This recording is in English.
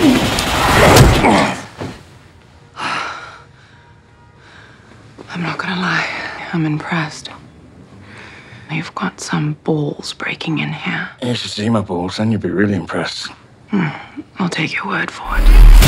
I'm not gonna lie, I'm impressed. You've got some balls breaking in here. Yes, you see my balls, then you'll be really impressed. Hmm. I'll take your word for it.